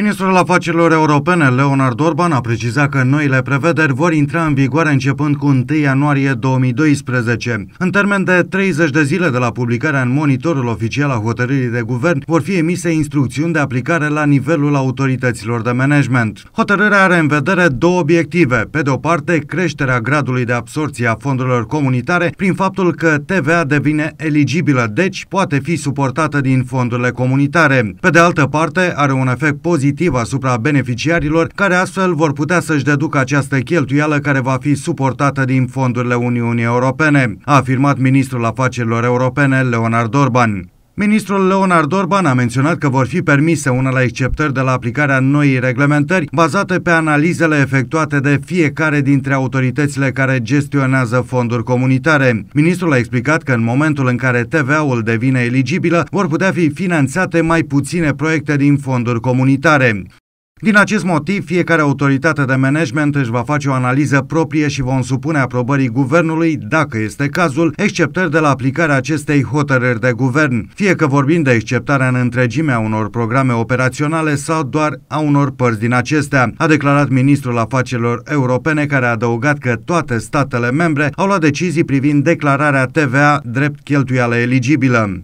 Ministrul Afacerilor Europene, Leonard Orban, a precizat că noile prevederi vor intra în vigoare începând cu 1 ianuarie 2012. În termen de 30 de zile de la publicarea în monitorul oficial a hotărârii de guvern, vor fi emise instrucțiuni de aplicare la nivelul autorităților de management. Hotărârea are în vedere două obiective. Pe de o parte, creșterea gradului de absorție a fondurilor comunitare prin faptul că TVA devine eligibilă, deci poate fi suportată din fondurile comunitare. Pe de altă parte, are un efect pozitiv pozitiv asupra beneficiarilor, care astfel vor putea să-și deducă această cheltuială care va fi suportată din fondurile Uniunii Europene, a afirmat ministrul afacerilor europene Leonard Orban. Ministrul Leonard Orban a menționat că vor fi permise unele exceptări de la aplicarea noii reglementări bazate pe analizele efectuate de fiecare dintre autoritățile care gestionează fonduri comunitare. Ministrul a explicat că în momentul în care TVA-ul devine eligibilă, vor putea fi finanțate mai puține proiecte din fonduri comunitare. Din acest motiv, fiecare autoritate de management își va face o analiză proprie și vom supune aprobării guvernului, dacă este cazul, exceptări de la aplicarea acestei hotărâri de guvern, fie că vorbim de exceptarea în întregime a unor programe operaționale sau doar a unor părți din acestea, a declarat ministrul afacerilor europene care a adăugat că toate statele membre au luat decizii privind declararea TVA drept cheltuială eligibilă.